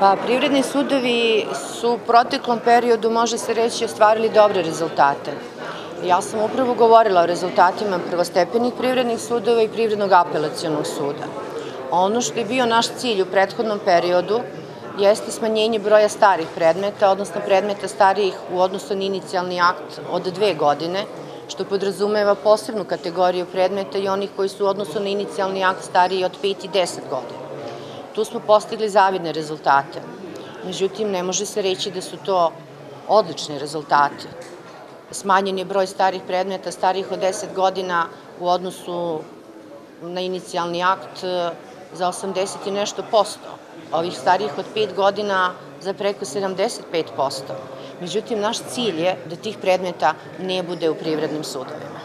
Pa privredni sudovi su u proteklom periodu, može se reći, ostvarili dobre rezultate. Ja sam upravo govorila o rezultatima prvostepenih privrednih sudova i privrednog apelacijonog suda. Ono što je bio naš cilj u prethodnom periodu jeste smanjenje broja starih predmeta, odnosno predmeta starijih u odnosu na inicijalni akt od dve godine, što podrazumeva posebnu kategoriju predmeta i onih koji su u odnosu na inicijalni akt stariji od 5 i 10 godina. Tu smo postigli zavidne rezultate. Međutim, ne može se reći da su to odlični rezultati. Smanjen je broj starih predmeta, starih od 10 godina u odnosu na inicijalni akt e, za 80 i nešto posto. Ovih starijih od 5 godina za preko 75 posto. Međutim, naš cilj je da tih predmeta ne bude u privrednim sudovima.